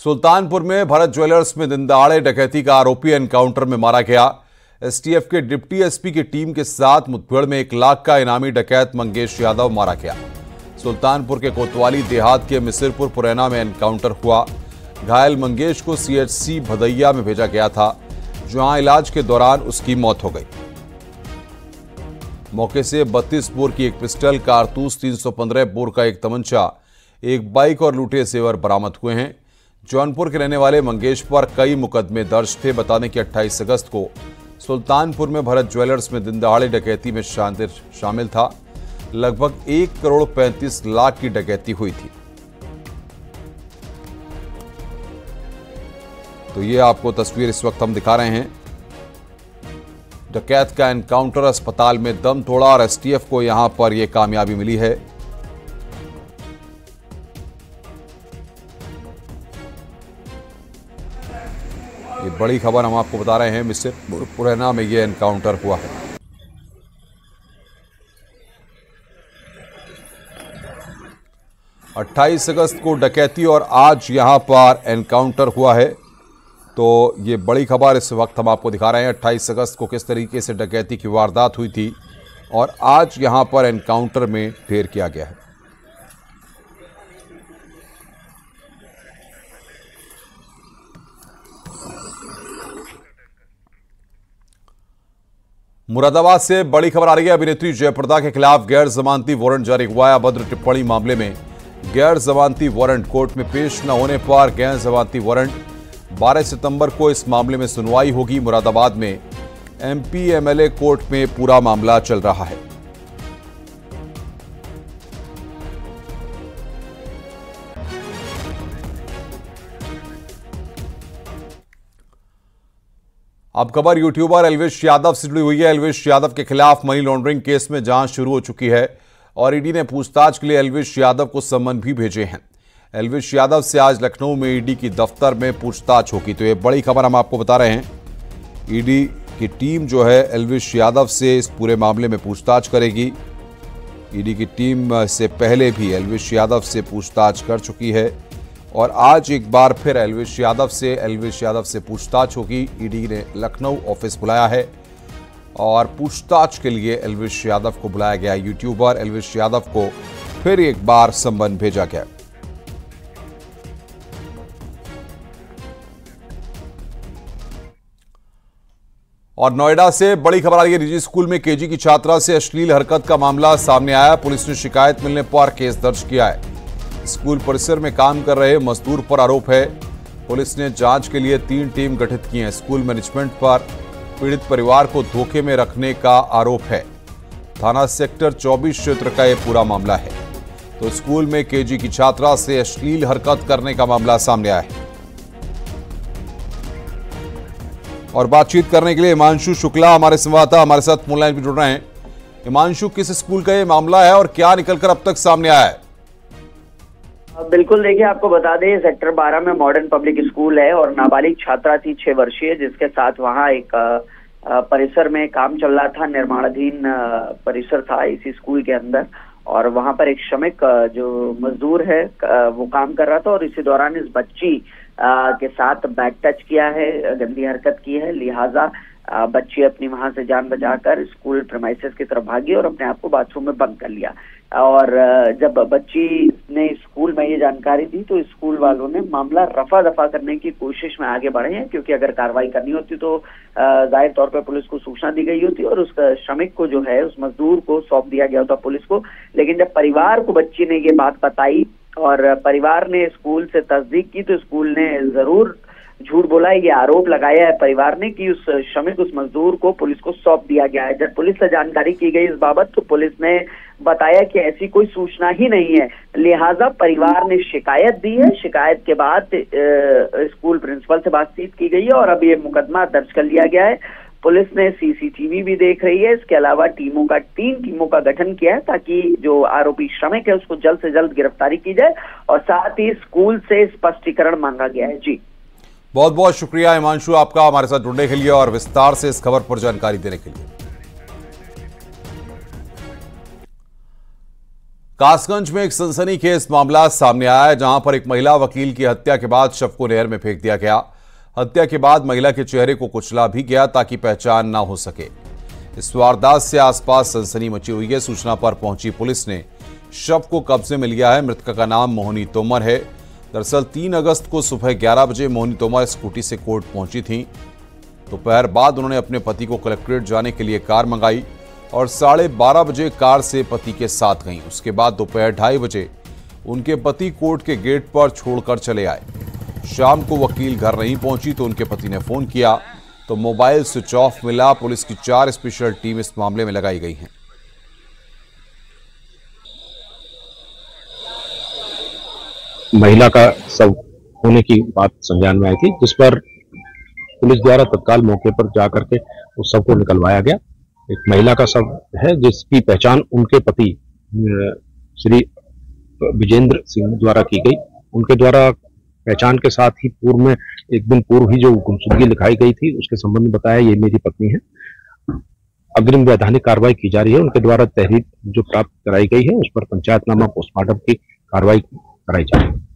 सुल्तानपुर में भरत ज्वेलर्स में दिनदहाड़े डकैती का आरोपी एनकाउंटर में मारा गया। एसटीएफ के डिप्टी एसपी की टीम के साथ मुठभेड़ में एक लाख का इनामी डकैत मंगेश यादव मारा गया। सुल्तानपुर के कोतवाली देहात के मिसिरपुर पुरैना में एनकाउंटर हुआ। घायल मंगेश को सीएचसी भदैया में भेजा गया था, जहाँ इलाज के दौरान उसकी मौत हो गई। मौके से 32 बोर की एक पिस्टल, कारतूस 315 बोर का एक तमंचा, एक बाइक और लूटे सेवर बरामद हुए हैं। जौनपुर के रहने वाले मंगेश पर कई मुकदमे दर्ज थे। बताने की 28 अगस्त को सुल्तानपुर में भरत ज्वेलर्स में दिन दिनदहाड़े डकैती में शांतिर शामिल था। लगभग एक करोड़ पैंतीस लाख की डकैती हुई थी। तो ये आपको तस्वीर इस वक्त हम दिखा रहे हैं। डकैत का एनकाउंटर अस्पताल में दम तोड़ा और एसटीएफ को यहाँ पर यह कामयाबी मिली है। ये बड़ी खबर हम आपको बता रहे हैं, मिस्टर पुरैना में ये एनकाउंटर हुआ। है अट्ठाईस अगस्त को डकैती और आज यहाँ पर एनकाउंटर हुआ है। तो ये बड़ी खबर इस वक्त हम आपको दिखा रहे हैं 28 अगस्त को किस तरीके से डकैती की वारदात हुई थी और आज यहाँ पर एनकाउंटर में ढेर किया गया है। मुरादाबाद से बड़ी खबर आ रही है। अभिनेत्री जयप्रदा के खिलाफ गैर जमानती वारंट जारी हुआ है। अभद्र टिप्पणी मामले में गैर जमानती वारंट कोर्ट में पेश न होने पर गैर जमानती वारंट 12 सितंबर को इस मामले में सुनवाई होगी। मुरादाबाद में एमपी, एमएलए कोर्ट में पूरा मामला चल रहा है। अब खबर यूट्यूबर एलविश यादव से जुड़ी हुई है। एलविश यादव के खिलाफ मनी लॉन्ड्रिंग केस में जाँच शुरू हो चुकी है और ईडी ने पूछताछ के लिए एलविश यादव को सम्मन भी भेजे हैं। एलविश यादव से आज लखनऊ में ईडी की दफ्तर में पूछताछ होगी। तो ये बड़ी खबर हम आपको बता रहे हैं। ईडी की टीम जो है एलविश यादव से इस पूरे मामले में पूछताछ करेगी। ईडी की टीम से पहले भी एलविश यादव से पूछताछ कर चुकी है। और आज एक बार फिर एलविश यादव से, एलविश यादव से पूछताछ होगी। ईडी ने लखनऊ ऑफ़िस बुलाया है और पूछताछ के लिए एलविश यादव को बुलाया गया यूट्यूबर। एलविश यादव को फिर एक बार संबंध भेजा गया। और नोएडा से बड़ी खबर आ रही है। निजी स्कूल में केजी की छात्रा से अश्लील हरकत का मामला सामने आया। पुलिस ने शिकायत मिलने पर केस दर्ज किया है। स्कूल परिसर में काम कर रहे मजदूर पर आरोप है। पुलिस ने जाँच के लिए तीन टीम गठित की है। स्कूल मैनेजमेंट पर पीड़ित परिवार को धोखे में रखने का आरोप है। थाना सेक्टर 24 क्षेत्र का यह पूरा मामला है। तो स्कूल में केजी की छात्रा से अश्लील हरकत करने का मामला सामने आया है। और बातचीत करने के लिए हिमांशु शुक्ला हमारे संवाददाता, हमारे साथ फ़ोन लाइन जुड़ रहे हैं। हिमांशु, किस स्कूल का यह मामला है और क्या निकलकर अब तक सामने आया है? बिल्कुल देखिए, आपको बता दें, सेक्टर 12 में मॉडर्न पब्लिक स्कूल है और नाबालिग छात्रा थी छह वर्षीय, जिसके साथ वहाँ एक परिसर में काम चल रहा था, निर्माणाधीन परिसर था इसी स्कूल के अंदर। और वहाँ पर एक श्रमिक जो मजदूर है वो काम कर रहा था और इसी दौरान इस बच्ची के साथ बैक टच किया है, गंदी हरकत की है। लिहाजा बच्ची अपनी वहाँ से जान बचाकर स्कूल प्रमाइसिस की तरफ़ भागी और अपने आप को बाथरूम में बंद कर लिया। और जब बच्ची ने स्कूल में ये जानकारी दी तो स्कूल वालों ने मामला रफा दफ़ा करने की कोशिश में आगे बढ़े हैं, क्योंकि अगर कार्रवाई करनी होती तो ज़ाहिर तौर पर पुलिस को सूचना दी गई होती और उस श्रमिक को जो है, उस मजदूर को सौंप दिया गया होता पुलिस को। लेकिन जब परिवार को बच्ची ने ये बात बताई और परिवार ने स्कूल से तस्दीक की तो स्कूल ने ज़रूर झूठ बोला है, ये आरोप लगाया है परिवार ने कि उस श्रमिक, उस मजदूर को पुलिस को सौंप दिया गया है। जब पुलिस से जानकारी की गई इस बाबत तो पुलिस ने बताया कि ऐसी कोई सूचना ही नहीं है। लिहाजा परिवार ने शिकायत दी है। शिकायत के बाद स्कूल प्रिंसिपल से बातचीत की गई है और अब ये मुकदमा दर्ज कर लिया गया है। पुलिस ने सीसीटीवी भी देख रही है। इसके अलावा टीमों का, तीन टीमों का गठन किया है ताकि जो आरोपी श्रमिक है, उसको जल्द से जल्द गिरफ्तारी की जाए और साथ ही स्कूल से स्पष्टीकरण मांगा गया है। जी। बहुत बहुत शुक्रिया हिमांशु आपका हमारे साथ जुड़ने के लिए और विस्तार से इस खबर पर जानकारी देने के लिए। कासगंज में एक सनसनी केस मामला सामने आया जहाँ पर एक महिला वकील की हत्या के बाद शव को नहर में फेंक दिया गया। हत्या के बाद महिला के चेहरे को कुचला भी गया ताकि पहचान ना हो सके। इस वारदात से आसपास सनसनी मची हुई है, सूचना पर पहुँची पुलिस ने। शव को कब्जे में लिया है, मृतका का नाम मोहनी तोमर है। दरअसल तीन अगस्त को सुबह 11 बजे मोहनी तोमर स्कूटी से कोर्ट पहुँची थी। दोपहर तो बाद उन्होंने अपने पति को कलेक्ट्रेट जाने के लिए कार मंगाई और साढ़े बारह बजे कार से पति के साथ गईं। उसके बाद दोपहर ढाई बजे उनके पति कोर्ट के गेट पर छोड़कर चले आए। शाम को वकील घर नहीं पहुँची तो उनके पति ने फ़ोन किया। तो मोबाइल स्विच ऑफ़ मिला। पुलिस की चार स्पेशल टीम इस मामले में लगाई गई हैं। महिला का सब होने की बात संज्ञान में आई थी, जिस पर पुलिस द्वारा तत्काल मौके पर जाकर के उस सबको निकलवाया गया। एक महिला का शव है, जिसकी पहचान उनके पति श्री विजेंद्र सिंह द्वारा की गई। उनके द्वारा पहचान के साथ ही पूर्व में, एक दिन पूर्व ही जो गुमशुदगी लिखाई गई थी, उसके संबंध में बताया, ये मेरी पत्नी है। अग्रिम वैधानिक कार्रवाई की जा रही है, उनके द्वारा तहरीर जो प्राप्त कराई गई है, उस पर पंचायतनामा पोस्टमार्टम की कार्रवाई कराई जा रही है